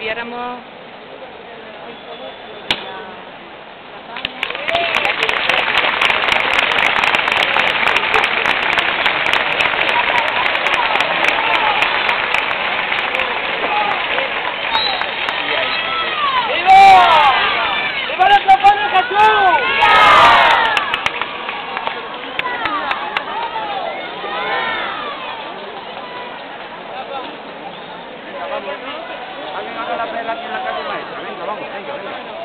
supiéramos la. Venga, vamos, venga, venga.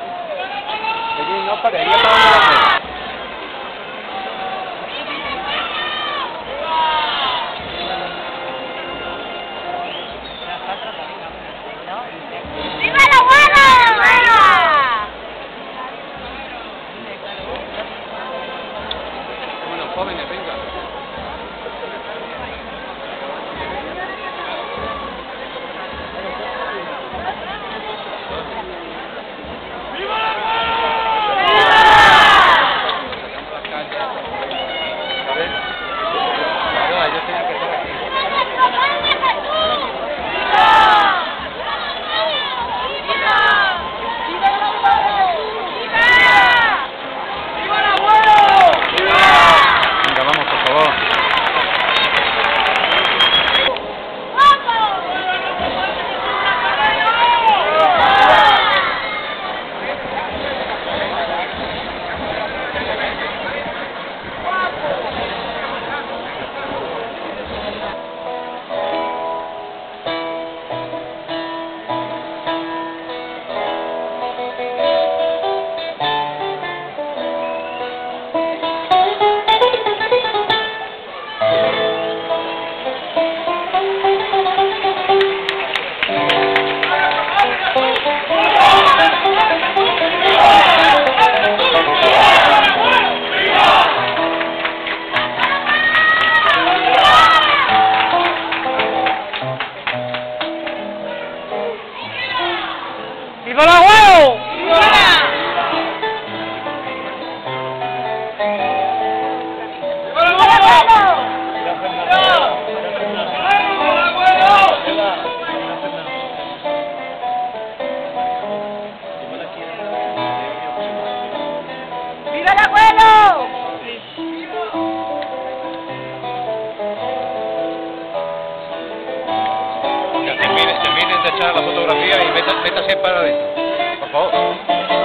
Jóvenes, venga. enganchar a la fotografía y métase para adentro. Por.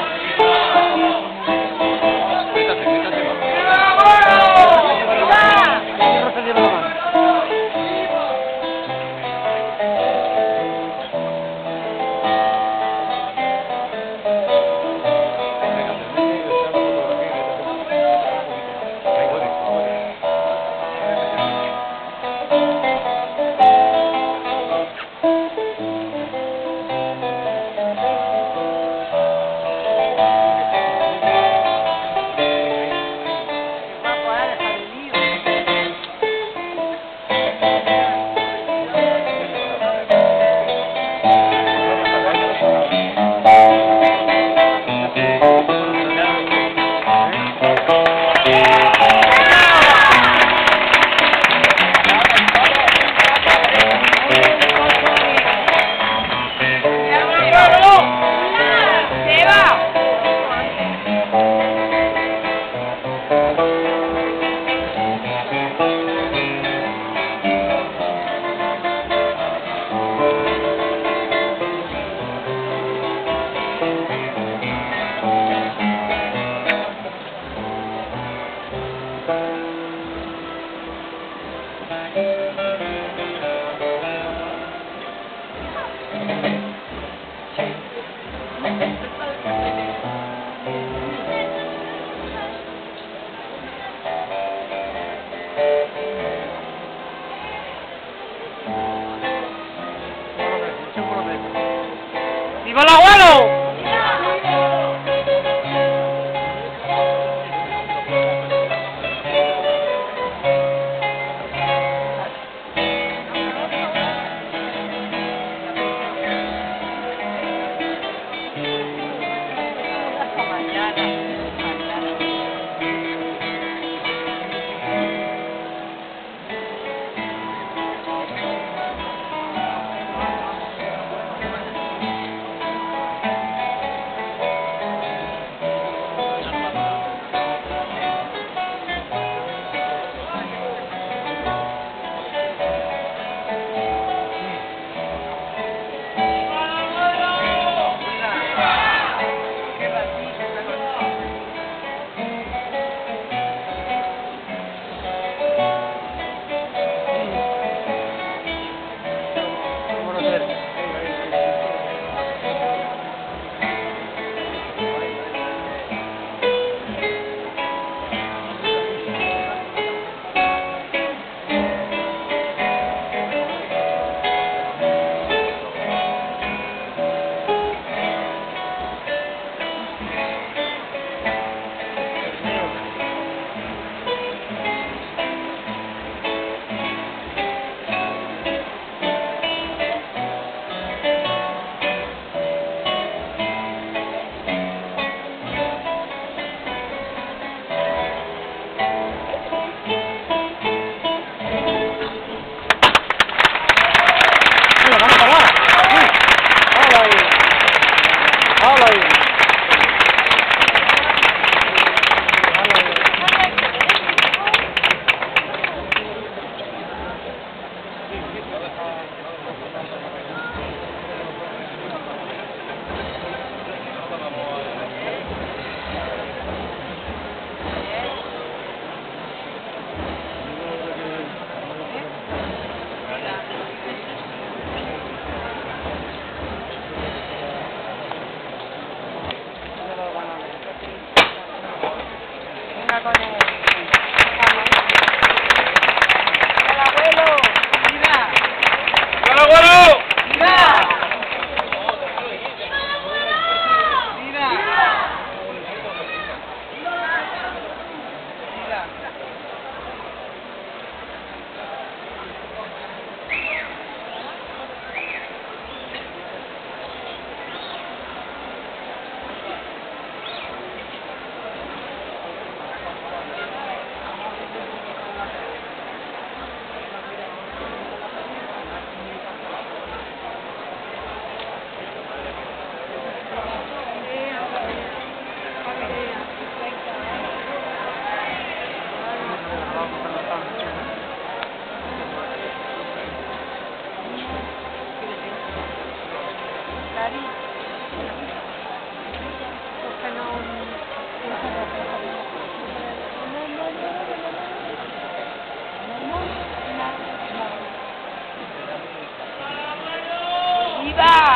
一袋